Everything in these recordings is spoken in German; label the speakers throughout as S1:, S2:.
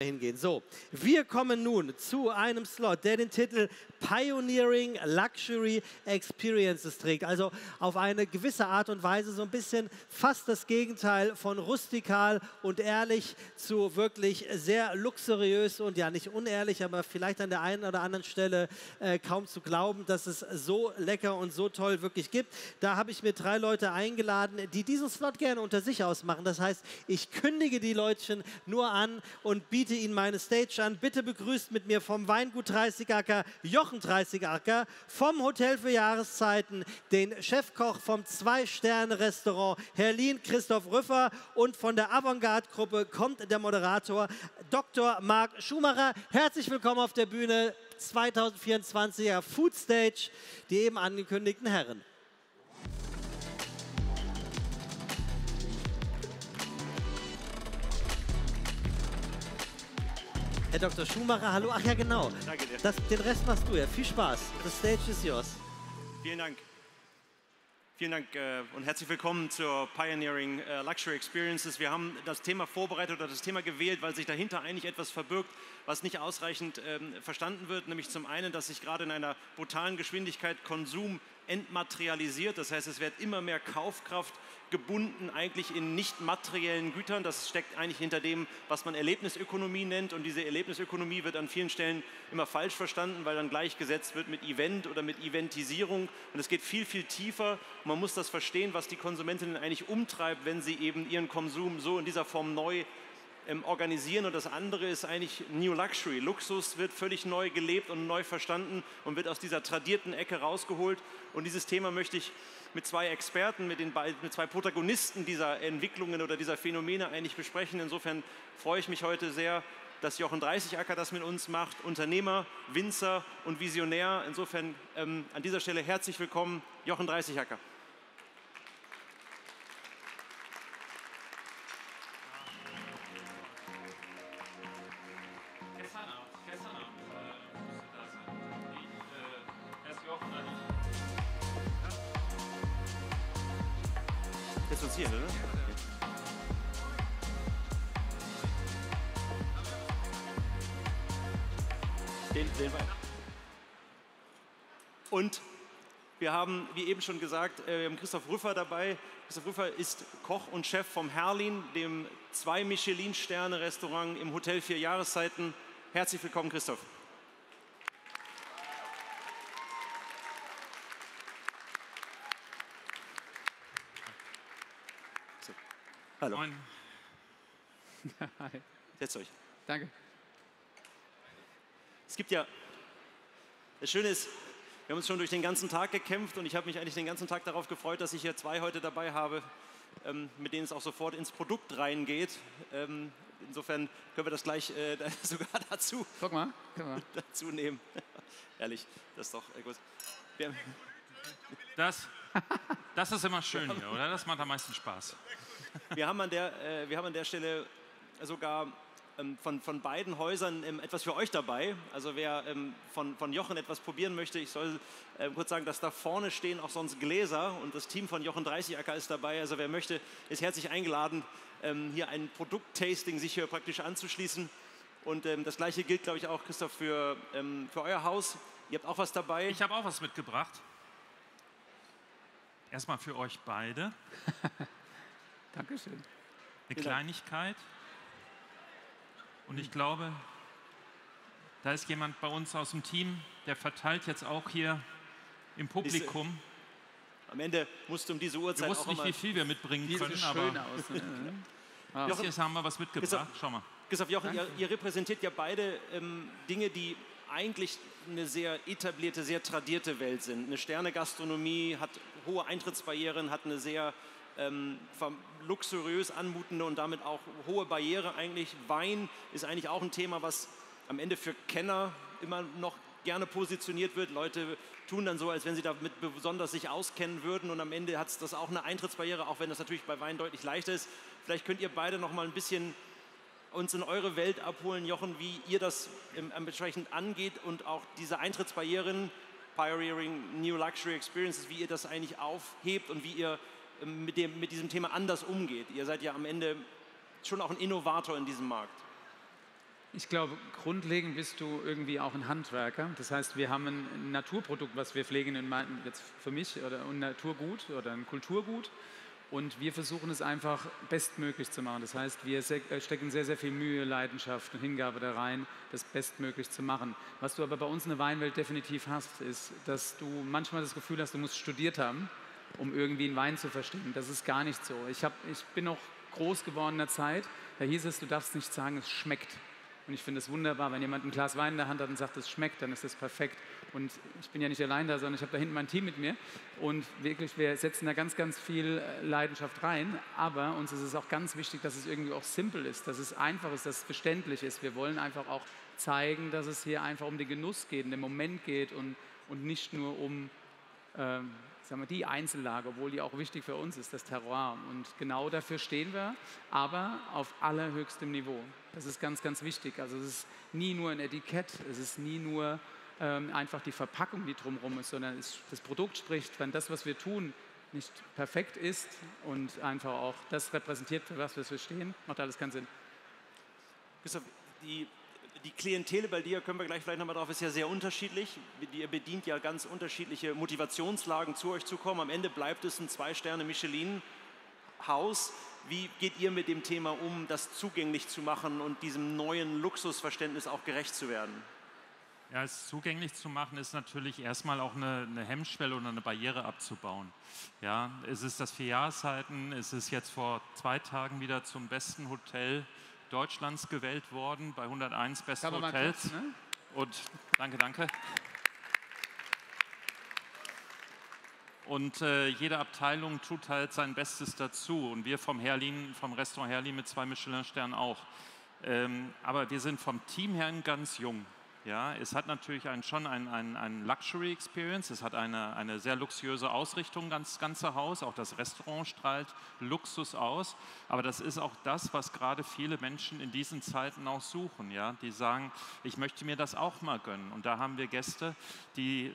S1: hingehen. So, wir kommen nun zu einem Slot, der den Titel Pioneering Luxury Experiences trägt. Also auf eine gewisse Art und Weise so ein bisschen fast das Gegenteil von rustikal und ehrlich zu wirklich sehr luxuriös und ja nicht unehrlich, aber vielleicht an der einen oder anderen Stelle äh, kaum zu glauben, dass es so lecker und so toll wirklich gibt. Da habe ich mir drei Leute eingeladen, die diesen Slot gerne unter sich ausmachen. Das heißt, ich kündige die Leutchen nur an und biete biete Ihnen meine Stage an. Bitte begrüßt mit mir vom Weingut 30 Acker Jochen 30 Acker, vom Hotel für Jahreszeiten den Chefkoch vom Zwei-Sterne-Restaurant Herlin Christoph Rüffer und von der Avantgarde-Gruppe kommt der Moderator Dr. Marc Schumacher. Herzlich willkommen auf der Bühne 2024er Food Stage, die eben angekündigten Herren. Herr Dr. Schumacher, hallo. Ach ja, genau.
S2: Danke dir.
S1: Das, den Rest machst du ja. Viel Spaß. The stage is yours.
S2: Vielen Dank. Vielen Dank äh, und herzlich willkommen zur Pioneering äh, Luxury Experiences. Wir haben das Thema vorbereitet oder das Thema gewählt, weil sich dahinter eigentlich etwas verbirgt, was nicht ausreichend ähm, verstanden wird. Nämlich zum einen, dass sich gerade in einer brutalen Geschwindigkeit Konsum entmaterialisiert. Das heißt, es wird immer mehr Kaufkraft gebunden eigentlich in nicht materiellen Gütern. Das steckt eigentlich hinter dem, was man Erlebnisökonomie nennt. Und diese Erlebnisökonomie wird an vielen Stellen immer falsch verstanden, weil dann gleichgesetzt wird mit Event oder mit Eventisierung. Und es geht viel, viel tiefer. Und man muss das verstehen, was die Konsumentinnen eigentlich umtreibt, wenn sie eben ihren Konsum so in dieser Form neu ähm, organisieren und das andere ist eigentlich New Luxury. Luxus wird völlig neu gelebt und neu verstanden und wird aus dieser tradierten Ecke rausgeholt. Und dieses Thema möchte ich mit zwei Experten, mit, den, mit zwei Protagonisten dieser Entwicklungen oder dieser Phänomene eigentlich besprechen. Insofern freue ich mich heute sehr, dass Jochen 30 Acker das mit uns macht, Unternehmer, Winzer und Visionär. Insofern ähm, an dieser Stelle herzlich willkommen, Jochen 30 Acker. Haben, wie eben schon gesagt, äh, wir haben Christoph Rüffer dabei. Christoph Rüffer ist Koch und Chef vom Herlin, dem zwei Michelin-Sterne-Restaurant im Hotel Vier Jahreszeiten. Herzlich willkommen, Christoph. So. Hallo.
S3: Moin.
S2: Hi. Setzt euch.
S3: Danke.
S2: Es gibt ja, das Schöne ist, wir haben uns schon durch den ganzen Tag gekämpft und ich habe mich eigentlich den ganzen Tag darauf gefreut, dass ich hier zwei heute dabei habe, ähm, mit denen es auch sofort ins Produkt reingeht. Ähm, insofern können wir das gleich äh, sogar dazu,
S3: Guck mal, guck mal.
S2: dazu nehmen. Ehrlich, das ist doch äh, gut.
S3: Das, das ist immer schön hier, oder? Das macht am meisten Spaß.
S2: wir, haben, an der, äh, wir haben an der Stelle sogar von, von beiden Häusern ähm, etwas für euch dabei. Also wer ähm, von, von Jochen etwas probieren möchte, ich soll kurz sagen, dass da vorne stehen auch sonst Gläser und das Team von Jochen 30 Acker ist dabei. Also wer möchte, ist herzlich eingeladen, hier ein Produkttasting sich hier praktisch anzuschließen. Und das gleiche gilt, glaube ich, auch, Christoph, für, für euer Haus. Ihr habt auch was dabei.
S3: Ich habe auch was mitgebracht. Erstmal für euch beide.
S1: Dankeschön.
S3: Eine. Kleinigkeit. Und ich glaube, da ist jemand bei uns aus dem Team, der verteilt jetzt auch hier im Publikum.
S2: Am Ende musst du um diese Uhrzeit auch
S3: wussten nicht, wie viel wir mitbringen können,
S1: schön
S3: aber
S1: aus. Ne?
S3: bis jetzt haben wir was mitgebracht. Schau mal.
S2: Christoph Jochen, ihr, ihr repräsentiert ja beide ähm, Dinge, die eigentlich eine sehr etablierte, sehr tradierte Welt sind. Eine Sterne-Gastronomie hat hohe Eintrittsbarrieren, hat eine sehr ähm, luxuriös anmutende und damit auch hohe Barriere eigentlich. Wein ist eigentlich auch ein Thema, was am Ende für Kenner immer noch gerne positioniert wird. Leute tun dann so, als wenn sie damit besonders sich auskennen würden und am Ende hat das auch eine Eintrittsbarriere, auch wenn das natürlich bei Wein deutlich leichter ist. Vielleicht könnt ihr beide noch mal ein bisschen uns in eure Welt abholen, Jochen, wie ihr das entsprechend angeht und auch diese Eintrittsbarrieren, Pioneering New Luxury Experiences, wie ihr das eigentlich aufhebt und wie ihr mit, dem, mit diesem Thema anders umgeht. Ihr seid ja am Ende schon auch ein Innovator in diesem Markt.
S4: Ich glaube, grundlegend bist du irgendwie auch ein Handwerker. Das heißt, wir haben ein Naturprodukt, was wir pflegen, in jetzt für mich, oder ein Naturgut oder ein Kulturgut. Und wir versuchen es einfach bestmöglich zu machen. Das heißt, wir äh, stecken sehr, sehr viel Mühe, Leidenschaft und Hingabe da rein, das bestmöglich zu machen. Was du aber bei uns in der Weinwelt definitiv hast, ist, dass du manchmal das Gefühl hast, du musst studiert haben, um irgendwie einen Wein zu verstehen. Das ist gar nicht so. Ich, hab, ich bin noch groß geworden in der Zeit, da hieß es, du darfst nicht sagen, es schmeckt. Und ich finde es wunderbar, wenn jemand ein Glas Wein in der Hand hat und sagt, es schmeckt, dann ist das perfekt. Und ich bin ja nicht allein da, sondern ich habe da hinten mein Team mit mir. Und wirklich, wir setzen da ganz, ganz viel äh, Leidenschaft rein. Aber uns ist es auch ganz wichtig, dass es irgendwie auch simpel ist, dass es einfach ist, dass es verständlich ist. Wir wollen einfach auch zeigen, dass es hier einfach um den Genuss geht, um den Moment geht und, und nicht nur um ähm, sagen wir, die Einzellage, obwohl die auch wichtig für uns ist, das Terroir. Und genau dafür stehen wir, aber auf allerhöchstem Niveau. Das ist ganz, ganz wichtig. Also es ist nie nur ein Etikett, es ist nie nur ähm, einfach die Verpackung, die drumherum ist, sondern es, das Produkt spricht, wenn das, was wir tun, nicht perfekt ist und einfach auch das repräsentiert, für was wir stehen, macht alles keinen Sinn.
S2: Christoph, die die Klientele bei dir, können wir gleich vielleicht nochmal drauf, ist ja sehr unterschiedlich. Ihr bedient ja ganz unterschiedliche Motivationslagen, zu euch zu kommen. Am Ende bleibt es ein Zwei-Sterne-Michelin-Haus. Wie geht ihr mit dem Thema um, das zugänglich zu machen und diesem neuen Luxusverständnis auch gerecht zu werden?
S3: Ja, es zugänglich zu machen ist natürlich erstmal auch eine, eine, Hemmschwelle oder eine Barriere abzubauen. Ja, es ist das Vierjahreszeiten, es ist jetzt vor zwei Tagen wieder zum besten Hotel Deutschlands gewählt worden bei 101 besten Hotels. Kurz, ne? Und danke, danke. Und äh, jede Abteilung tut halt sein Bestes dazu. Und wir vom Herlin, vom Restaurant Herlin mit zwei Michelin-Sternen auch. Ähm, aber wir sind vom Team her ganz jung. Ja, es hat natürlich ein, schon ein, ein, ein Luxury Experience, es hat eine, eine sehr luxuriöse Ausrichtung, das ganze Haus, auch das Restaurant strahlt Luxus aus, aber das ist auch das, was gerade viele Menschen in diesen Zeiten auch suchen, ja, die sagen, ich möchte mir das auch mal gönnen. Und da haben wir Gäste, die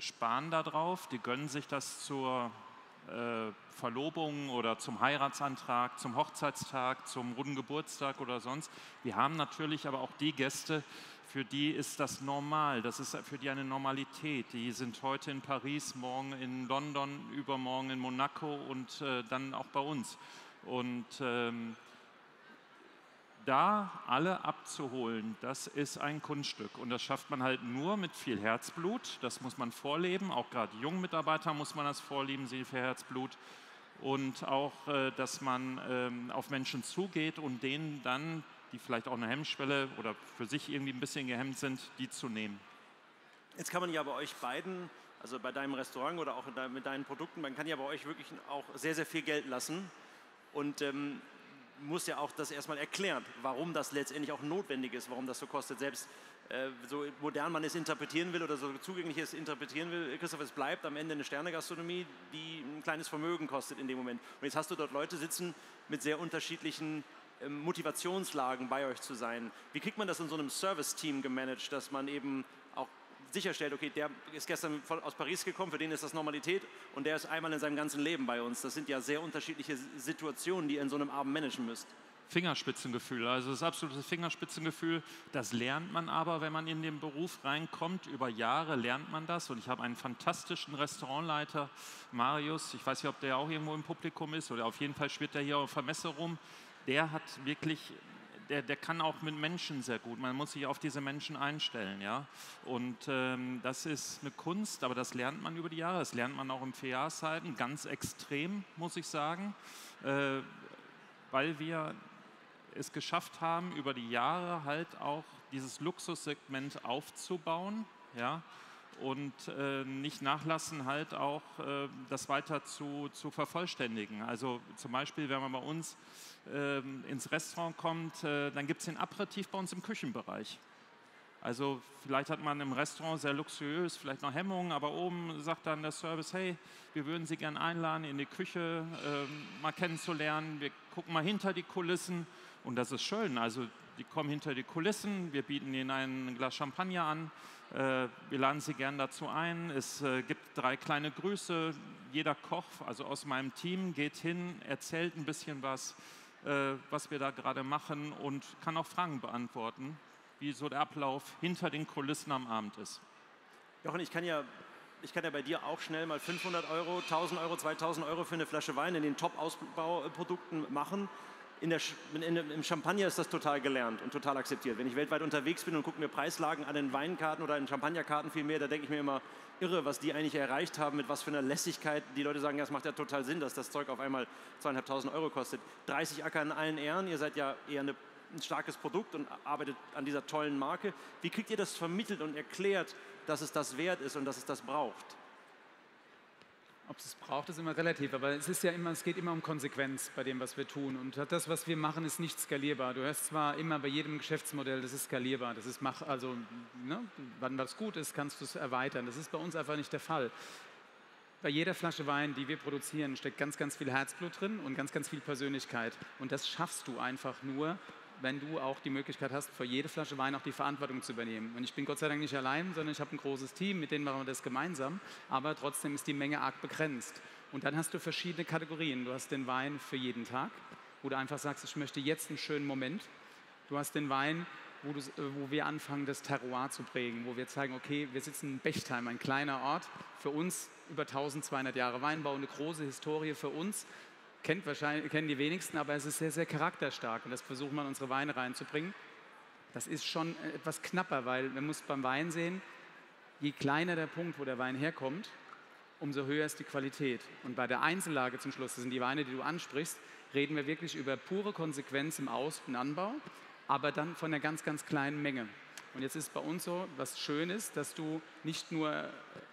S3: sparen darauf, die gönnen sich das zur äh, Verlobung oder zum Heiratsantrag, zum Hochzeitstag, zum runden Geburtstag oder sonst. Wir haben natürlich aber auch die Gäste, für die ist das normal, das ist für die eine Normalität. Die sind heute in Paris, morgen in London, übermorgen in Monaco und äh, dann auch bei uns. Und ähm, da alle abzuholen, das ist ein Kunststück. Und das schafft man halt nur mit viel Herzblut. Das muss man vorleben. Auch gerade jungen Mitarbeitern muss man das vorleben, sie viel Herzblut. Und auch, äh, dass man ähm, auf Menschen zugeht und denen dann die vielleicht auch eine Hemmschwelle oder für sich irgendwie ein bisschen gehemmt sind, die zu nehmen.
S2: Jetzt kann man ja bei euch beiden, also bei deinem Restaurant oder auch mit deinen Produkten, man kann ja bei euch wirklich auch sehr, sehr viel Geld lassen und ähm, muss ja auch das erstmal erklären, warum das letztendlich auch notwendig ist, warum das so kostet. Selbst äh, so modern man es interpretieren will oder so zugänglich es interpretieren will, Christoph, es bleibt am Ende eine Sternegastronomie, die ein kleines Vermögen kostet in dem Moment. Und jetzt hast du dort Leute sitzen mit sehr unterschiedlichen ähm, Motivationslagen bei euch zu sein. Wie kriegt man das in so einem Service-Team gemanagt, dass man eben sicherstellt, okay, der ist gestern aus Paris gekommen, für den ist das Normalität und der ist einmal in seinem ganzen Leben bei uns. Das sind ja sehr unterschiedliche Situationen, die ihr in so einem Abend managen müsst.
S3: Fingerspitzengefühl, also das absolute Fingerspitzengefühl, das lernt man aber, wenn man in den Beruf reinkommt. Über Jahre lernt man das und ich habe einen fantastischen Restaurantleiter, Marius, ich weiß nicht, ob der auch irgendwo im Publikum ist oder auf jeden Fall schwirrt er hier auf der Messe rum der hat wirklich, der, der kann auch mit Menschen sehr gut. Man muss sich auf diese Menschen einstellen, ja. Und ähm, das ist eine Kunst, aber das lernt man über die Jahre. Das lernt man auch im Vierjahreszeiten ganz extrem, muss ich sagen, äh, weil wir es geschafft haben, über die Jahre halt auch dieses Luxussegment aufzubauen, ja und äh, nicht nachlassen, halt auch äh, das weiter zu, zu vervollständigen. Also zum Beispiel, wenn man bei uns äh, ins Restaurant kommt, äh, dann gibt es den Aperitif bei uns im Küchenbereich. Also vielleicht hat man im Restaurant sehr luxuriös, vielleicht noch Hemmungen, aber oben sagt dann der Service, hey, wir würden Sie gerne einladen, in die Küche äh, mal kennenzulernen. Wir gucken mal hinter die Kulissen und das ist schön. Also die kommen hinter die Kulissen, wir bieten ihnen ein Glas Champagner an, äh, wir laden sie gern dazu ein. Es äh, gibt drei kleine Grüße. Jeder Koch, also aus meinem Team, geht hin, erzählt ein bisschen was äh, was wir da gerade machen und kann auch Fragen beantworten, wie so der Ablauf hinter den Kulissen am Abend ist.
S2: Jochen, ich kann ja ich kann ja bei dir auch schnell mal 500 Euro, 1000 Euro, 2000 Euro für eine Flasche Wein in den Top-Ausbauprodukten machen. In der, in, Im Champagner ist das total gelernt und total akzeptiert. Wenn ich weltweit unterwegs bin und gucke mir Preislagen an den Weinkarten oder in Champagnerkarten vielmehr, da denke ich mir immer, irre, was die eigentlich erreicht haben, mit was für einer Lässigkeit. Die Leute sagen, ja, es macht ja total Sinn, dass das Zeug auf einmal zweieinhalbtausend Euro kostet. 30 Acker in allen Ehren, ihr seid ja eher eine, ein starkes Produkt und arbeitet an dieser tollen Marke. Wie kriegt ihr das vermittelt und erklärt, dass es das wert ist und dass es das braucht?
S4: Ob es es braucht, ist immer relativ, aber es ist ja immer, es geht immer um Konsequenz bei dem, was wir tun. Und das, was wir machen, ist nicht skalierbar. Du hörst zwar immer bei jedem Geschäftsmodell, das ist skalierbar, das ist mach, also ne, wann was gut ist, kannst du es erweitern. Das ist bei uns einfach nicht der Fall. Bei jeder Flasche Wein, die wir produzieren, steckt ganz, ganz viel Herzblut drin und ganz, ganz viel Persönlichkeit. Und das schaffst du einfach nur, wenn du auch die Möglichkeit hast, für jede Flasche Wein auch die Verantwortung zu übernehmen. Und ich bin Gott sei Dank nicht allein, sondern ich habe ein großes Team, mit denen machen wir das gemeinsam. Aber trotzdem ist die Menge arg begrenzt. Und dann hast du verschiedene Kategorien. Du hast den Wein für jeden Tag, wo du einfach sagst, ich möchte jetzt einen schönen Moment. Du hast den Wein, wo, du, wo, wir anfangen, das Terroir zu prägen, wo wir zeigen, okay, wir sitzen in Bechtheim, ein kleiner Ort, für uns über 1200 Jahre Weinbau, eine große Historie für uns kennt wahrscheinlich, kennen die wenigsten, aber es ist sehr, sehr charakterstark und das versuchen wir in unsere Weine reinzubringen. Das ist schon etwas knapper, weil man muss beim Wein sehen, je kleiner der Punkt, wo der Wein herkommt, umso höher ist die Qualität. Und bei der Einzellage zum Schluss, das sind die Weine, die du ansprichst, reden wir wirklich über pure Konsequenz im Aus- und Anbau, aber dann von einer ganz, ganz kleinen Menge. Und jetzt ist bei uns so, was schön ist, dass du nicht nur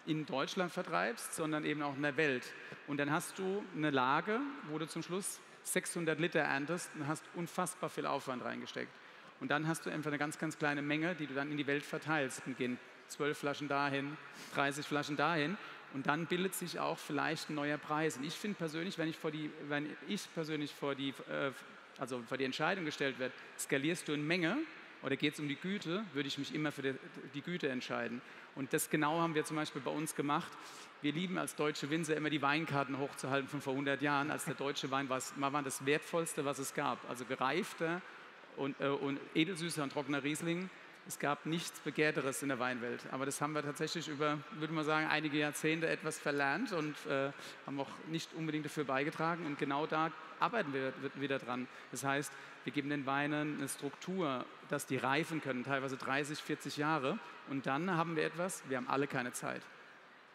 S4: in Deutschland vertreibst, sondern eben auch in der Welt. Und dann hast du eine Lage, wo du zum Schluss 600 Liter erntest und hast unfassbar viel Aufwand reingesteckt. Und dann hast du einfach eine ganz, ganz kleine Menge, die du dann in die Welt verteilst. Und gehen zwölf Flaschen dahin, 30 Flaschen dahin. Und dann bildet sich auch vielleicht ein neuer Preis. Und ich finde persönlich, wenn ich, vor die, wenn ich persönlich vor die, äh, also vor die Entscheidung gestellt werde, skalierst du in Menge oder geht es um die Güte, würde ich mich immer für die, Güte entscheiden. Und das genau haben wir zum Beispiel bei uns gemacht. Wir lieben als deutsche Winzer immer die Weinkarten hochzuhalten von vor 100 Jahren. Als der deutsche Wein war, war das wertvollste, was es gab. Also gereifter und, äh, und edelsüßer und trockener Riesling. Es gab nichts Begehrteres in der Weinwelt. Aber das haben wir tatsächlich über, würde man sagen, einige Jahrzehnte etwas verlernt und äh, haben auch nicht unbedingt dafür beigetragen. Und genau da arbeiten wir wieder dran. Das heißt, wir geben den Weinen eine Struktur, dass die reifen können, teilweise 30, 40 Jahre. Und dann haben wir etwas, wir haben alle keine Zeit.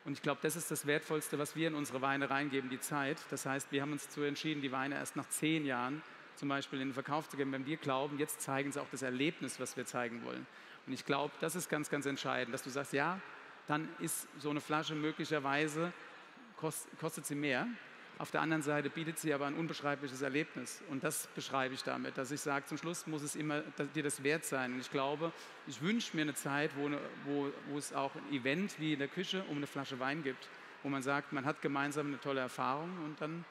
S4: Und ich glaube, das ist das Wertvollste, was wir in unsere Weine reingeben, die Zeit. Das heißt, wir haben uns dazu entschieden, die Weine erst nach zehn Jahren zum Beispiel in den Verkauf zu geben, wenn wir glauben, jetzt zeigen sie auch das Erlebnis, was wir zeigen wollen. Und ich glaube, das ist ganz, ganz entscheidend, dass du sagst, ja, dann ist so eine Flasche möglicherweise, kost, kostet sie mehr, auf der anderen Seite bietet sie aber ein unbeschreibliches Erlebnis. Und das beschreibe ich damit, dass ich sage, zum Schluss muss es immer dir das wert sein. Und ich glaube, ich wünsche mir eine Zeit, wo, wo, wo es auch ein Event wie in der Küche um eine Flasche Wein gibt, wo man sagt, man hat gemeinsam eine tolle Erfahrung und dann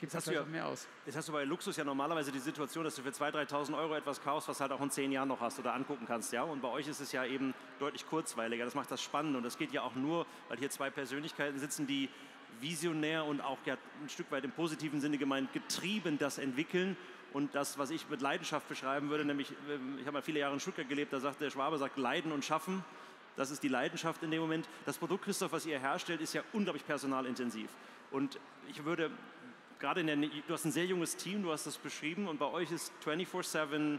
S4: gibt es ja, mehr aus.
S2: Jetzt hast du bei Luxus ja normalerweise die Situation, dass du für 2.000, 3.000 Euro etwas kaufst, was halt auch in zehn Jahren noch hast oder angucken kannst. Ja? Und bei euch ist es ja eben deutlich kurzweiliger. Das macht das spannend und das geht ja auch nur, weil hier zwei Persönlichkeiten sitzen, die visionär und auch ja, ein Stück weit im positiven Sinne gemeint getrieben das entwickeln und das, was ich mit Leidenschaft beschreiben würde, nämlich, ähm, ich habe mal viele Jahre in Stuttgart gelebt, da sagt der Schwabe, sagt Leiden und Schaffen. Das ist die Leidenschaft in dem Moment. Das Produkt, Christoph, was ihr herstellt, ist ja unglaublich personalintensiv. Und ich würde gerade in der, du hast ein sehr junges Team, du hast das beschrieben und bei euch ist 24-7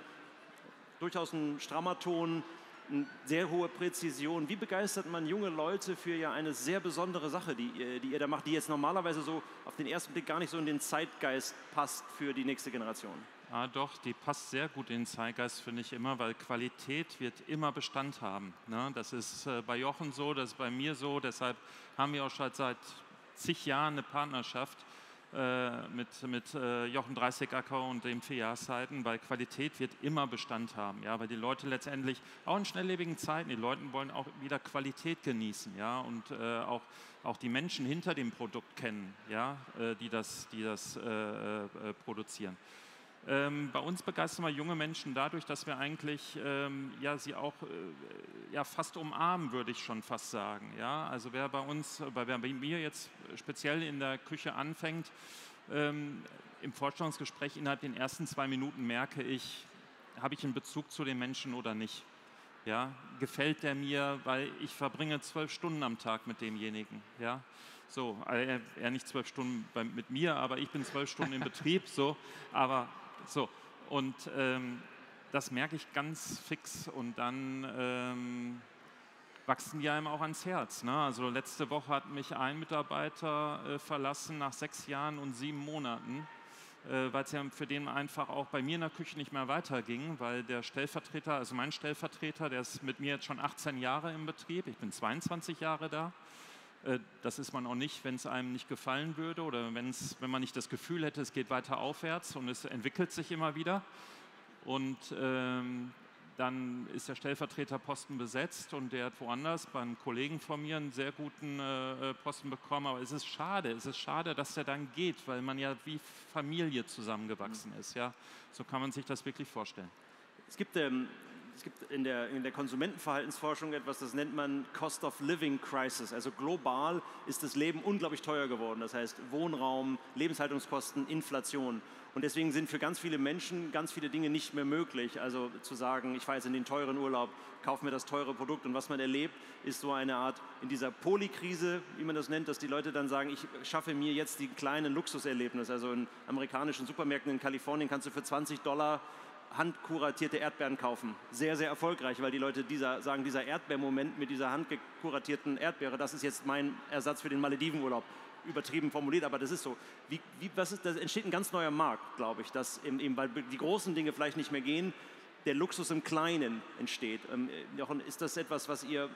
S2: durchaus ein strammer Ton, eine sehr hohe Präzision. Wie begeistert man junge Leute für ja eine sehr besondere Sache, die ihr, die ihr da macht, die jetzt normalerweise so auf den ersten Blick gar nicht so in den Zeitgeist passt für die nächste Generation?
S3: Ah, doch, die passt sehr gut in den Zeitgeist, finde ich immer, weil Qualität wird immer Bestand haben. Ne? Das ist äh, bei Jochen so, das ist bei mir so, deshalb haben wir auch schon seit zig Jahren eine Partnerschaft äh, mit, mit äh, Jochen Dreißigacker und dem vier Jahreszeiten, weil Qualität wird immer Bestand haben, ja, weil die Leute letztendlich auch in schnelllebigen Zeiten, die Leute wollen auch wieder Qualität genießen, ja, und äh, auch, auch die Menschen hinter dem Produkt kennen, ja, äh, die das, die das äh, produzieren. Ähm, bei uns begeistern wir junge Menschen dadurch, dass wir eigentlich ähm, ja, sie auch äh, ja, fast umarmen, würde ich schon fast sagen. Ja? Also wer bei uns, wer bei mir jetzt speziell in der Küche anfängt, ähm, im Vorstellungsgespräch innerhalb den ersten zwei Minuten merke ich, habe ich einen Bezug zu den Menschen oder nicht. Ja, gefällt der mir, weil ich verbringe zwölf Stunden am Tag mit demjenigen. Ja, so, er, er nicht zwölf Stunden bei, mit mir, aber ich bin zwölf Stunden im Betrieb. So, aber so und ähm, das merke ich ganz fix und dann ähm, wachsen die einem auch ans Herz. Ne? Also letzte Woche hat mich ein Mitarbeiter äh, verlassen nach sechs Jahren und sieben Monaten, äh, weil es ja für den einfach auch bei mir in der Küche nicht mehr weiterging, weil der Stellvertreter, also mein Stellvertreter, der ist mit mir jetzt schon 18 Jahre im Betrieb, ich bin 22 Jahre da. Äh, das ist man auch nicht, wenn es einem nicht gefallen würde oder wenn's, wenn man nicht das Gefühl hätte, es geht weiter aufwärts und es entwickelt sich immer wieder. Und ähm, dann ist der Stellvertreterposten besetzt und der hat woanders bei einem Kollegen von mir einen sehr guten äh, Posten bekommen. Aber es ist schade, es ist schade, dass der dann geht, weil man ja wie Familie zusammengewachsen ist. Ja? So kann man sich das wirklich vorstellen.
S2: Es gibt ähm, es gibt in der, in der Konsumentenverhaltensforschung etwas, das nennt man Cost of Living Crisis. Also global ist das Leben unglaublich teuer geworden. Das heißt Wohnraum, Lebenshaltungskosten, Inflation. Und deswegen sind für ganz viele Menschen ganz viele Dinge nicht mehr möglich. Also zu sagen, ich fahre jetzt in den teuren Urlaub, kaufe mir das teure Produkt. Und was man erlebt, ist so eine Art in dieser Polykrise, wie man das nennt, dass die Leute dann sagen, ich schaffe mir jetzt die kleinen Luxuserlebnisse. Also in amerikanischen Supermärkten in Kalifornien kannst du für 20 Dollar handkuratierte Erdbeeren kaufen. Sehr, sehr erfolgreich, weil die Leute dieser, sagen, dieser Erdbeermoment mit dieser handkuratierten Erdbeere, das ist jetzt mein Ersatz für den Maledivenurlaub. Übertrieben formuliert, aber das ist so. Wie, wie, was ist, da entsteht ein ganz neuer Markt, glaube ich, dass eben, weil die großen Dinge vielleicht nicht mehr gehen, der Luxus im Kleinen entsteht. Ähm, Jochen, ist das etwas, was ihr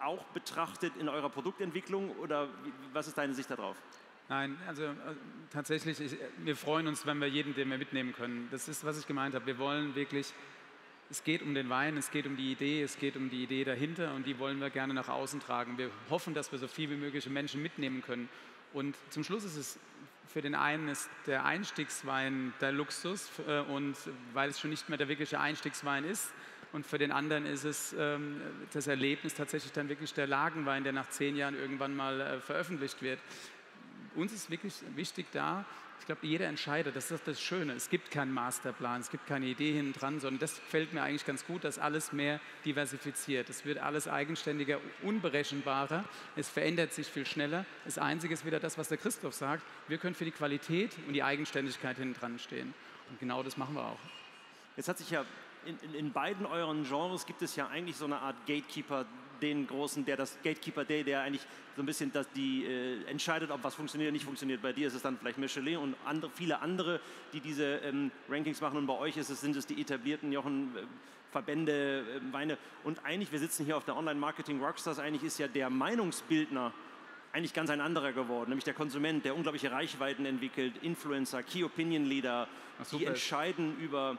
S2: auch betrachtet in eurer Produktentwicklung oder was ist deine Sicht darauf?
S4: Nein, also äh, tatsächlich, ich, wir freuen uns, wenn wir jeden, den wir mitnehmen können. Das ist, was ich gemeint habe. Wir wollen wirklich, es geht um den Wein, es geht um die Idee, es geht um die Idee dahinter und die wollen wir gerne nach außen tragen. Wir hoffen, dass wir so viel wie mögliche Menschen mitnehmen können. Und zum Schluss ist es für den einen ist der Einstiegswein der Luxus äh, und weil es schon nicht mehr der wirkliche Einstiegswein ist. Und für den anderen ist es ähm, das Erlebnis tatsächlich dann wirklich der Lagenwein, der nach zehn Jahren irgendwann mal äh, veröffentlicht wird uns ist wirklich wichtig da, ich glaube, jeder entscheidet, das ist das Schöne. Es gibt keinen Masterplan, es gibt keine Idee hinten dran, sondern das gefällt mir eigentlich ganz gut, dass alles mehr diversifiziert. Es wird alles eigenständiger, unberechenbarer, es verändert sich viel schneller. Das Einzige ist wieder das, was der Christoph sagt, wir können für die Qualität und die Eigenständigkeit hinten dran stehen. Und genau das machen wir auch.
S2: Jetzt hat sich ja in, in, in beiden euren Genres gibt es ja eigentlich so eine Art Gatekeeper, den großen, der das Gatekeeper Day, der eigentlich so ein bisschen das, die äh, entscheidet, ob was funktioniert oder nicht funktioniert. Bei dir ist es dann vielleicht Michelin und andere, viele andere, die diese ähm, Rankings machen. Und bei euch ist es, sind es die etablierten Jochen. Äh, Verbände, äh, Weine. Und eigentlich, wir sitzen hier auf der Online-Marketing Rockstars, eigentlich ist ja der Meinungsbildner eigentlich ganz ein anderer geworden, nämlich der Konsument, der unglaubliche Reichweiten entwickelt, Influencer, Key Opinion Leader, Ach, die entscheiden über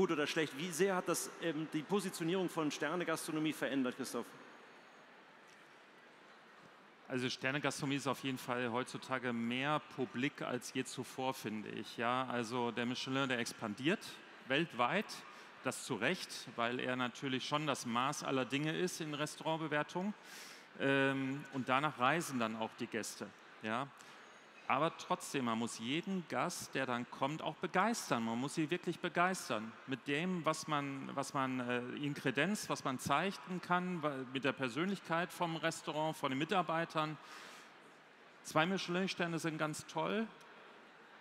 S2: gut oder schlecht. Wie sehr hat das ähm, die Positionierung von Sterne-Gastronomie verändert, Christoph?
S3: Also Sternegastronomie ist auf jeden Fall heutzutage mehr publik als je zuvor, finde ich. Ja, also der Michelin, der expandiert weltweit, das zu Recht, weil er natürlich schon das Maß aller Dinge ist in Restaurantbewertung. Ähm, und danach reisen dann auch die Gäste. Ja, aber trotzdem, man muss jeden Gast, der dann kommt, auch begeistern. Man muss sie wirklich begeistern mit dem, was man, was man äh, ihnen kredenzt, was man zeichnen kann, mit der Persönlichkeit vom Restaurant, von den Mitarbeitern. Zwei Michelin-Sterne sind ganz toll,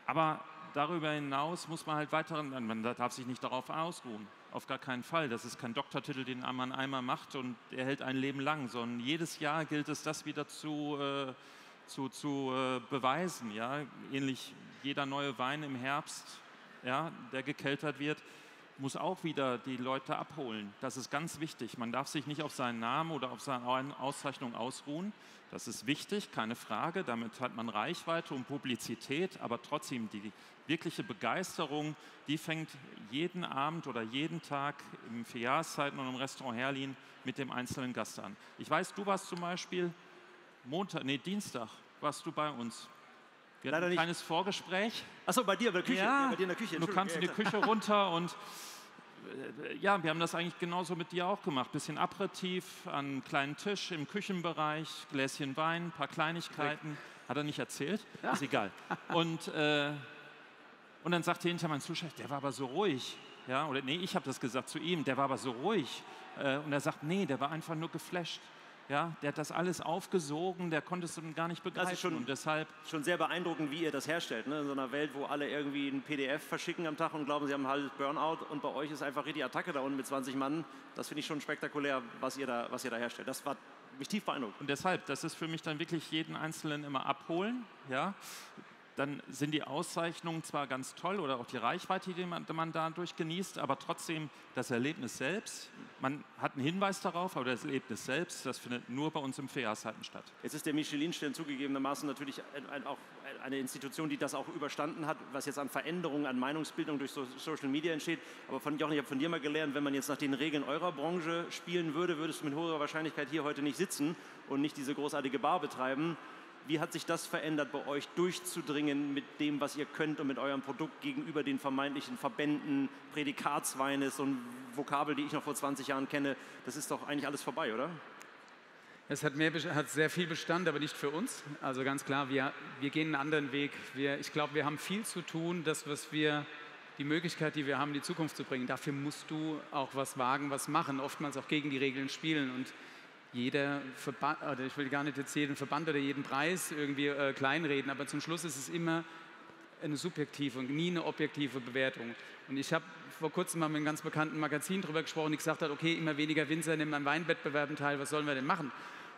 S3: aber darüber hinaus muss man halt weiter, man darf sich nicht darauf ausruhen. Auf gar keinen Fall. Das ist kein Doktortitel, den man einmal macht und er hält ein Leben lang, sondern jedes Jahr gilt es, das wieder zu. Äh, zu, zu äh, beweisen. Ja? Ähnlich jeder neue Wein im Herbst, ja, der gekeltert wird, muss auch wieder die Leute abholen. Das ist ganz wichtig. Man darf sich nicht auf seinen Namen oder auf seine Auszeichnung ausruhen. Das ist wichtig, keine Frage. Damit hat man Reichweite und Publizität, aber trotzdem die wirkliche Begeisterung, die fängt jeden Abend oder jeden Tag im Vierjahreszeiten und im Restaurant Herlin mit dem einzelnen Gast an. Ich weiß, du warst zum Beispiel Montag, nee, Dienstag warst du bei uns. Wir hatten ein kleines Vorgespräch.
S2: Achso, bei dir, bei der Küche.
S3: Ja, bei dir in der Küche. Du kamst in die Küche runter und äh, ja, wir haben das eigentlich genauso mit dir auch gemacht. Bisschen Aperitif, an einem kleinen Tisch im Küchenbereich, Gläschen Wein, ein paar Kleinigkeiten. Hat er nicht erzählt? Ja. Ist egal. Und äh, Und dann sagte hinterher mein Zuschauer, der war aber so ruhig. Ja, oder nee, ich habe das gesagt zu ihm, der war aber so ruhig. Äh, und er sagt, nee, der war einfach nur geflasht. Ja, der hat das alles aufgesogen, der konnte es gar nicht begreifen.
S2: Das ist schon,
S3: und deshalb
S2: schon sehr beeindruckend, wie ihr das herstellt. Ne? In so einer Welt, wo alle irgendwie ein PDF verschicken am Tag und glauben, sie haben ein halbes Burnout und bei euch ist einfach die Attacke da unten mit 20 Mann. Das finde ich schon spektakulär, was ihr, da, was ihr da herstellt. Das war mich tief beeindruckt.
S3: Und deshalb, das ist für mich dann wirklich jeden Einzelnen immer abholen. Ja? Dann sind die Auszeichnungen zwar ganz toll oder auch die Reichweite, die man, die man dadurch genießt, aber trotzdem das Erlebnis selbst, man hat einen Hinweis darauf, aber das Erlebnis selbst, das findet nur bei uns im Feriasheiten statt.
S2: Jetzt ist der Michelin-Stern zugegebenermaßen natürlich auch eine Institution, die das auch überstanden hat, was jetzt an Veränderungen, an Meinungsbildung durch Social Media entsteht. Aber von Jochen, ich habe von dir mal gelernt, wenn man jetzt nach den Regeln eurer Branche spielen würde, würdest du mit hoher Wahrscheinlichkeit hier heute nicht sitzen und nicht diese großartige Bar betreiben. Wie hat sich das verändert bei euch, durchzudringen mit dem, was ihr könnt und mit eurem Produkt gegenüber den vermeintlichen Verbänden? Prädikatswein ist so ein Vokabel, die ich noch vor 20 Jahren kenne. Das ist doch eigentlich alles vorbei, oder?
S4: Es hat, mehr, hat sehr viel Bestand, aber nicht für uns. Also ganz klar, wir, wir gehen einen anderen Weg. Wir, ich glaube, wir haben viel zu tun, das, was wir, die Möglichkeit, die wir haben, in die Zukunft zu bringen. Dafür musst du auch was wagen, was machen, oftmals auch gegen die Regeln spielen. Und jeder Verband, oder ich will gar nicht jetzt jeden Verband oder jeden Preis irgendwie äh, kleinreden, aber zum Schluss ist es immer eine subjektive und nie eine objektive Bewertung. Und ich habe vor kurzem mal mit einem ganz bekannten Magazin darüber gesprochen, die gesagt hat, okay, immer weniger Winzer nehmen an Weinwettbewerben teil, was sollen wir denn machen?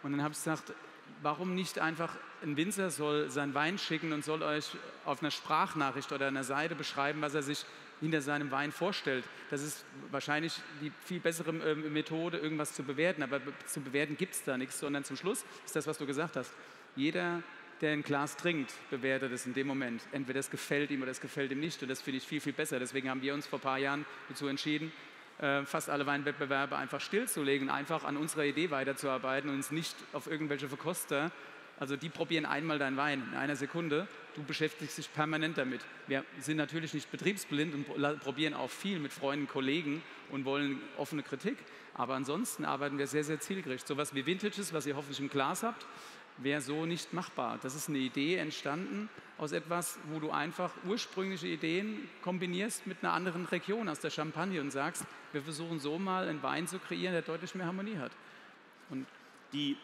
S4: Und dann habe ich gesagt, warum nicht einfach ein Winzer soll seinen Wein schicken und soll euch auf einer Sprachnachricht oder einer Seite beschreiben, was er sich hinter seinem Wein vorstellt. Das ist wahrscheinlich die viel bessere ähm, Methode, irgendwas zu bewerten. Aber zu bewerten gibt es da nichts, sondern zum Schluss ist das, was du gesagt hast. Jeder, der ein Glas trinkt, bewertet es in dem Moment. Entweder es gefällt ihm oder es gefällt ihm nicht. Und das finde ich viel, viel besser. Deswegen haben wir uns vor ein paar Jahren dazu entschieden, äh, fast alle Weinwettbewerbe einfach stillzulegen, einfach an unserer Idee weiterzuarbeiten und uns nicht auf irgendwelche Verkoster also die probieren einmal deinen Wein in einer Sekunde, du beschäftigst dich permanent damit. Wir sind natürlich nicht betriebsblind und probieren auch viel mit Freunden, Kollegen und wollen offene Kritik. Aber ansonsten arbeiten wir sehr, sehr zielgerichtet. So etwas wie Vintages, was ihr hoffentlich im Glas habt, wäre so nicht machbar. Das ist eine Idee entstanden aus etwas, wo du einfach ursprüngliche Ideen kombinierst mit einer anderen Region aus der Champagne und sagst, wir versuchen so mal einen Wein zu kreieren, der deutlich mehr Harmonie hat.
S2: Und die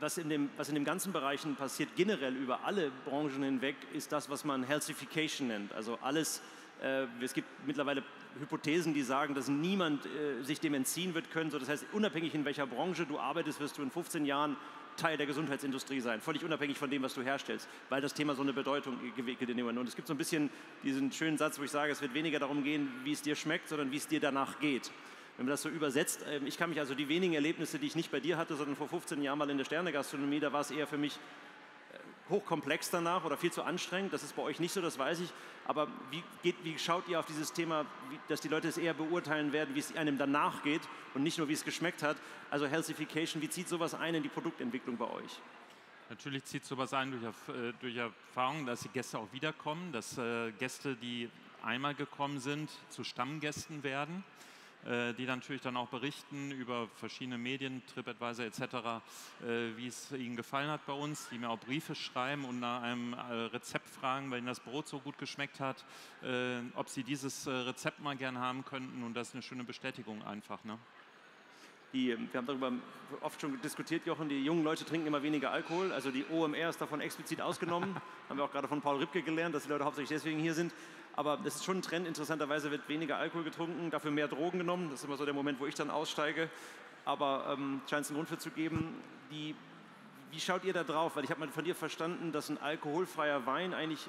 S2: was in, dem, was in den ganzen Bereichen passiert, generell über alle Branchen hinweg, ist das, was man Healthification nennt. Also alles, äh, es gibt mittlerweile Hypothesen, die sagen, dass niemand äh, sich dem entziehen wird können. So, das heißt, unabhängig in welcher Branche du arbeitest, wirst du in 15 Jahren Teil der Gesundheitsindustrie sein, völlig unabhängig von dem, was du herstellst, weil das Thema so eine Bedeutung gewickelt in dem Moment. Und es gibt so ein bisschen diesen schönen Satz, wo ich sage, es wird weniger darum gehen, wie es dir schmeckt, sondern wie es dir danach geht wenn man das so übersetzt, ähm, ich kann mich also die wenigen Erlebnisse, die ich nicht bei dir hatte, sondern vor 15 Jahren mal in der Sternegastronomie, da war es eher für mich äh, hochkomplex danach oder viel zu anstrengend. Das ist bei euch nicht so, das weiß ich. Aber wie, geht, wie schaut ihr auf dieses Thema, wie, dass die Leute es eher beurteilen werden, wie es einem danach geht und nicht nur, wie es geschmeckt hat? Also Healthification, wie zieht sowas ein in die Produktentwicklung bei euch?
S3: Natürlich zieht sowas ein durch, äh, durch Erfahrung, dass die Gäste auch wiederkommen, dass äh, Gäste, die einmal gekommen sind, zu Stammgästen werden. Äh, die natürlich dann auch berichten über verschiedene Medien, TripAdvisor etc., äh, wie es ihnen gefallen hat bei uns, die mir auch Briefe schreiben und nach einem äh, Rezept fragen, weil ihnen das Brot so gut geschmeckt hat, ob sie dieses Rezept mal gern haben könnten und das ist eine schöne Bestätigung einfach. Ne?
S2: Die, wir haben darüber oft schon diskutiert, Jochen, die jungen Leute trinken immer weniger Alkohol. Also die OMR ist davon explizit ausgenommen. haben wir auch gerade von Paul Ripke gelernt, dass die Leute hauptsächlich deswegen hier sind. Aber das ist schon ein Trend. Interessanterweise wird weniger Alkohol getrunken, dafür mehr Drogen genommen. Das ist immer so der Moment, wo ich dann aussteige. Aber ähm, scheint es einen Grund für zu geben. Die, wie schaut ihr da drauf? Weil ich habe mal von dir verstanden, dass ein alkoholfreier Wein eigentlich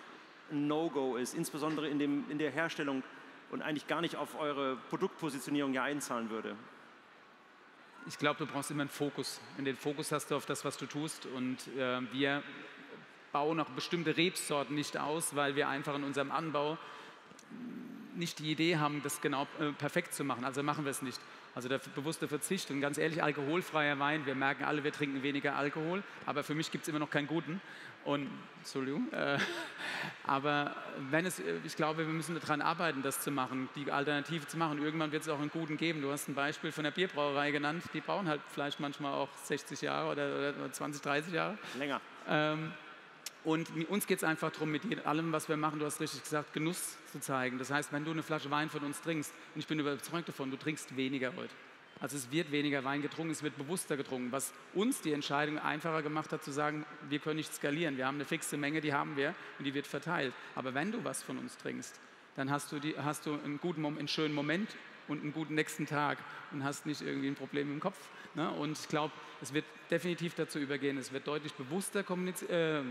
S2: ein No-Go ist, insbesondere in, dem, in der Herstellung und eigentlich gar nicht auf eure Produktpositionierung ja einzahlen würde.
S4: Ich glaube, du brauchst immer einen Fokus. Und den Fokus hast du auf das, was du tust. Und äh, wir bauen auch bestimmte Rebsorten nicht aus, weil wir einfach in unserem Anbau nicht die Idee haben, das genau äh, perfekt zu machen. Also machen wir es nicht. Also der bewusste Verzicht und ganz ehrlich, alkoholfreier Wein, wir merken alle, wir trinken weniger Alkohol, aber für mich gibt es immer noch keinen guten. Und, Entschuldigung, äh, aber wenn es, äh, ich glaube, wir müssen daran arbeiten, das zu machen, die Alternative zu machen. Irgendwann wird es auch einen guten geben. Du hast ein Beispiel von der Bierbrauerei genannt, die brauchen halt vielleicht manchmal auch 60 Jahre oder, oder 20, 30 Jahre.
S2: Länger.
S4: Ähm, Und uns geht es einfach darum, mit allem, was wir machen, du hast richtig gesagt, Genuss zu zeigen. Das heißt, wenn du eine Flasche Wein von uns trinkst, und ich bin überzeugt davon, du trinkst weniger heute. Also es wird weniger Wein getrunken, es wird bewusster getrunken, was uns die Entscheidung einfacher gemacht hat zu sagen, wir können nicht skalieren, wir haben eine fixe Menge, die haben wir und die wird verteilt. Aber wenn du was von uns trinkst, dann hast du, die, hast du einen, guten, einen schönen Moment und einen guten nächsten Tag und hast nicht irgendwie ein Problem im Kopf. Ne? Und ich glaube, es wird definitiv dazu übergehen, es wird deutlich bewusster äh,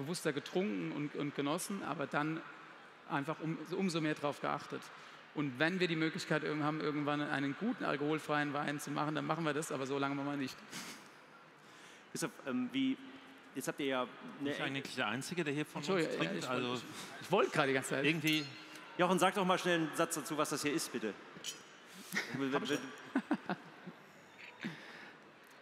S4: bewusster getrunken und, und genossen, aber dann einfach um, umso mehr darauf geachtet. Und wenn wir die Möglichkeit haben, irgendwann einen guten alkoholfreien Wein zu machen, dann machen wir das, aber so lange mal nicht.
S2: Christoph, ähm, wie, jetzt habt ihr ja...
S3: Eine ich eigentlich der Einzige, der hier von uns trinkt. Ja,
S4: ich, also, ich, ich wollte gerade die ganze Zeit.
S3: Irgendwie...
S2: Jochen, sag doch mal schnell einen Satz dazu, was das hier ist, bitte.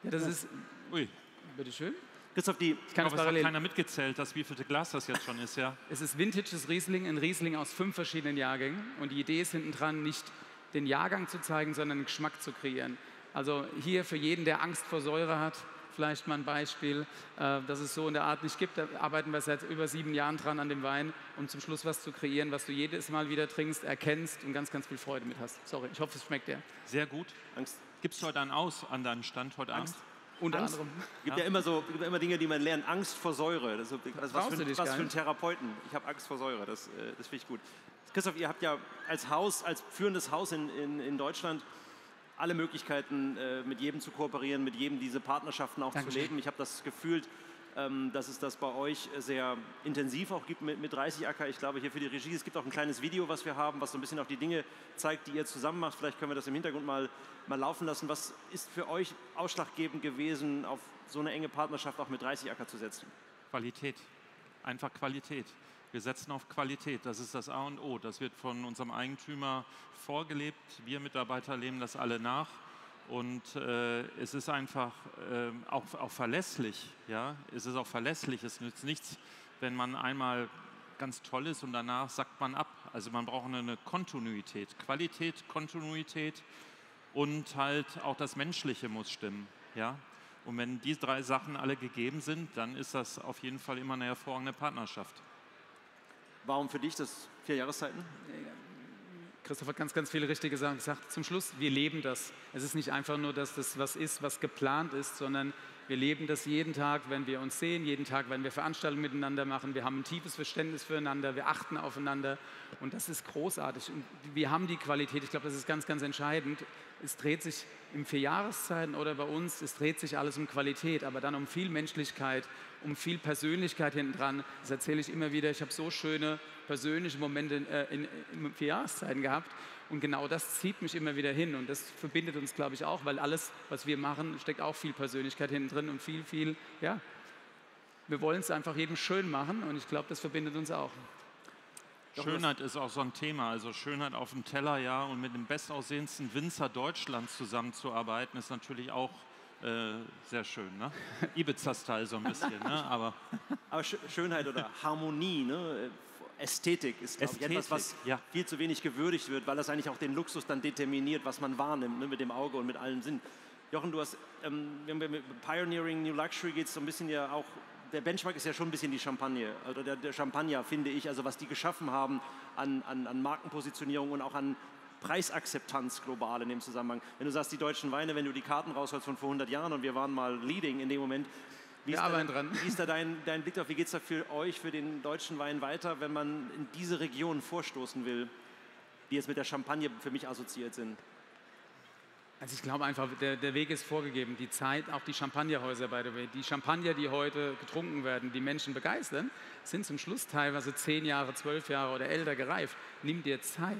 S4: ja, das ist... Ui. Bitteschön.
S3: Christoph, die, ich kann aber es hat keiner mitgezählt, dass wie viel Glas das jetzt schon ist, ja?
S4: Es ist vintages Riesling, ein Riesling aus fünf verschiedenen Jahrgängen. Und die Idee ist hinten dran, nicht den Jahrgang zu zeigen, sondern einen Geschmack zu kreieren. Also hier für jeden, der Angst vor Säure hat, vielleicht mal ein Beispiel, äh, dass es so in der Art nicht gibt. Da arbeiten wir seit über sieben Jahren dran an dem Wein, um zum Schluss was zu kreieren, was du jedes Mal wieder trinkst, erkennst und ganz, ganz viel Freude mit hast. Sorry, ich hoffe, es schmeckt dir.
S3: Sehr gut. Angst. Gibst du heute einen aus an deinem Stand heute Angst? Abend?
S2: Unter Angst? anderem. Es gibt ja. ja, immer so gibt ja immer Dinge, die man lernt. Angst vor Säure. Das ist, was, was, für, was für einen Therapeuten. Ich habe Angst vor Säure. Das, äh, das finde ich gut. Christoph, ihr habt ja als Haus, als führendes Haus in, in, in Deutschland alle Möglichkeiten, äh, mit jedem zu kooperieren, mit jedem diese Partnerschaften auch Dankeschön. zu leben. Ich habe das gefühlt, dass es das bei euch sehr intensiv auch gibt mit, mit 30 Acker. Ich glaube hier für die Regie, es gibt auch ein kleines Video, was wir haben, was so ein bisschen auch die Dinge zeigt, die ihr zusammen macht. Vielleicht können wir das im Hintergrund mal, mal laufen lassen. Was ist für euch ausschlaggebend gewesen, auf so eine enge Partnerschaft auch mit 30 Acker zu setzen?
S3: Qualität. Einfach Qualität. Wir setzen auf Qualität. Das ist das A und O. Das wird von unserem Eigentümer vorgelebt. Wir Mitarbeiter leben das alle nach. Und äh, es ist einfach äh, auch, auch verlässlich. Ja? Es ist auch verlässlich. Es nützt nichts, wenn man einmal ganz toll ist und danach sagt man ab. Also man braucht eine Kontinuität. Qualität, Kontinuität und halt auch das Menschliche muss stimmen. Ja? Und wenn die drei Sachen alle gegeben sind, dann ist das auf jeden Fall immer eine hervorragende Partnerschaft.
S2: Warum für dich das vier Jahreszeiten?
S4: Christoph hat ganz, ganz viele richtige Sachen gesagt. Zum Schluss, wir leben das. Es ist nicht einfach nur, dass das was ist, was geplant ist, sondern wir leben das jeden Tag, wenn wir uns sehen, jeden Tag, wenn wir Veranstaltungen miteinander machen. Wir haben ein tiefes Verständnis füreinander, wir achten aufeinander und das ist großartig. Und wir haben die Qualität, ich glaube, das ist ganz, ganz entscheidend. Es dreht sich im Vierjahreszeiten oder bei uns, es dreht sich alles um Qualität, aber dann um viel Menschlichkeit, um viel Persönlichkeit hinten dran. Das erzähle ich immer wieder. Ich habe so schöne persönliche Momente äh, in, in Vierjahreszeiten gehabt. Und genau das zieht mich immer wieder hin und das verbindet uns, glaube ich, auch, weil alles, was wir machen, steckt auch viel Persönlichkeit hinten drin und viel, viel, ja, wir wollen es einfach jedem schön machen und ich glaube, das verbindet uns auch.
S3: Schönheit ist auch so ein Thema. Also Schönheit auf dem Teller, ja, und mit dem bestaussehendsten Winzer Deutschlands zusammenzuarbeiten, ist natürlich auch äh, sehr schön. Ne? Ibiza-Style so ein bisschen, ne? aber...
S2: Aber Schönheit oder Harmonie, ne? Ästhetik ist ich, etwas, was ja. viel zu wenig gewürdigt wird, weil das eigentlich auch den Luxus dann determiniert, was man wahrnimmt, ne? mit dem Auge und mit allen Sinnen. Jochen, du hast, ähm, mit Pioneering New Luxury geht es so ein bisschen ja auch der Benchmark ist ja schon ein bisschen die Champagne, oder der, der Champagner, finde ich, also was die geschaffen haben an, an, an Markenpositionierung und auch an Preisakzeptanz global in dem Zusammenhang. Wenn du sagst, die deutschen Weine, wenn du die Karten rausholst von vor 100 Jahren und wir waren mal leading in dem Moment, wie ist, da, dran. wie ist da dein, dein Blick auf, wie geht es da für euch, für den deutschen Wein weiter, wenn man in diese Region vorstoßen will, die jetzt mit der Champagne für mich assoziiert sind?
S4: Also ich glaube einfach, der, der Weg ist vorgegeben. Die Zeit, auch die Champagnerhäuser, by the way, die Champagner, die heute getrunken werden, die Menschen begeistern, sind zum Schluss teilweise zehn Jahre, zwölf Jahre oder älter gereift. Nimm dir Zeit,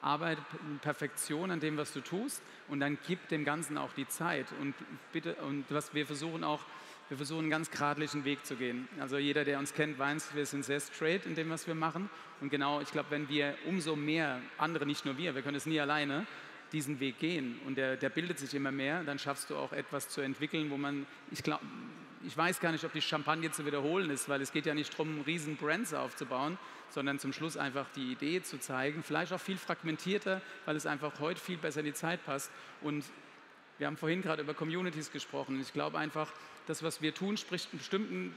S4: arbeite in Perfektion an dem, was du tust und dann gib dem Ganzen auch die Zeit. Und bitte, und was wir versuchen auch, wir versuchen einen ganz geradlichen Weg zu gehen. Also jeder, der uns kennt, weiß, wir sind sehr straight in dem, was wir machen. Und genau, ich glaube, wenn wir umso mehr andere, nicht nur wir, wir können es nie alleine, diesen Weg gehen und der, der bildet sich immer mehr, dann schaffst du auch etwas zu entwickeln, wo man, ich glaube, ich weiß gar nicht, ob die Champagne zu wiederholen ist, weil es geht ja nicht darum, riesen Brands aufzubauen, sondern zum Schluss einfach die Idee zu zeigen, vielleicht auch viel fragmentierter, weil es einfach heute viel besser in die Zeit passt. Und wir haben vorhin gerade über Communities gesprochen. Ich glaube einfach, das, was wir tun, spricht bestimmte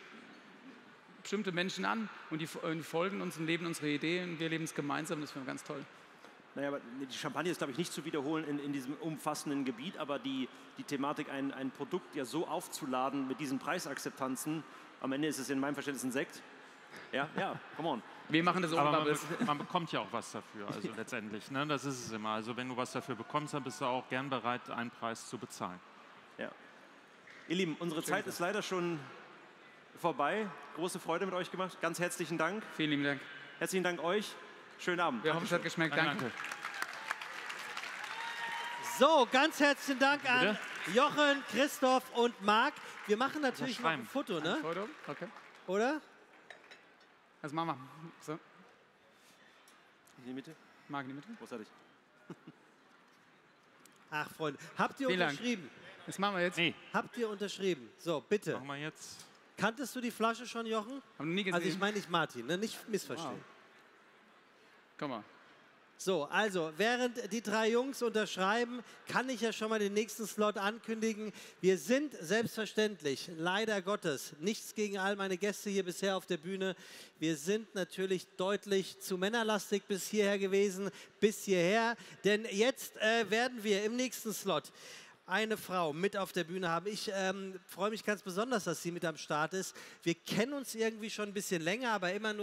S4: Menschen an und die, die folgen uns und leben unsere Idee und wir leben es gemeinsam. Das finden wir ganz toll.
S2: Naja, aber die Champagne ist, glaube ich, nicht zu wiederholen in, in diesem umfassenden Gebiet, aber die, die Thematik, ein, ein Produkt ja so aufzuladen mit diesen Preisakzeptanzen, am Ende ist es in meinem Verständnis ein Sekt. Ja, ja, come on.
S4: Wir machen das ohne
S3: Aber man, be man bekommt ja auch was dafür, also letztendlich. Ne? Das ist es immer. Also wenn du was dafür bekommst, dann bist du auch gern bereit, einen Preis zu bezahlen.
S2: Ja. Ihr Lieben, unsere Zeit ist leider schon vorbei. Große Freude mit euch gemacht. Ganz herzlichen Dank.
S4: Vielen lieben Dank.
S2: Herzlichen Dank euch. Schönen Abend.
S4: Wir hoffen, es hat geschmeckt. Danke.
S1: So, ganz herzlichen Dank an Jochen, Christoph und Marc. Wir machen natürlich noch ein. Foto, ne?
S4: Foto? Okay.
S1: oder?
S4: Das machen wir. So,
S2: In die Mitte.
S4: Marc in die Mitte.
S2: Großartig.
S1: Ach, Freunde, habt ihr
S4: Vielen Dank.
S1: unterschrieben?
S4: Das machen wir jetzt.
S3: Nee,
S1: Habt ihr unterschrieben? So, bitte.
S3: machen wir jetzt.
S1: Kanntest du die Flasche schon, Jochen?
S4: Haben wir nie gesehen.
S1: Also ich meine nicht Martin, ne? nicht missverstehen.
S4: Komm mal.
S1: So, also während die drei Jungs unterschreiben, kann ich ja schon mal den nächsten Slot ankündigen. Wir sind selbstverständlich, leider Gottes, nichts gegen all meine Gäste hier bisher auf der Bühne. Wir sind natürlich deutlich zu männerlastig bis hierher gewesen, bis hierher. Denn jetzt äh, werden wir im nächsten Slot eine Frau mit auf der Bühne haben. Ich ähm, freue mich ganz besonders, dass sie mit am Start ist. Wir kennen uns irgendwie schon ein bisschen länger, aber immer nur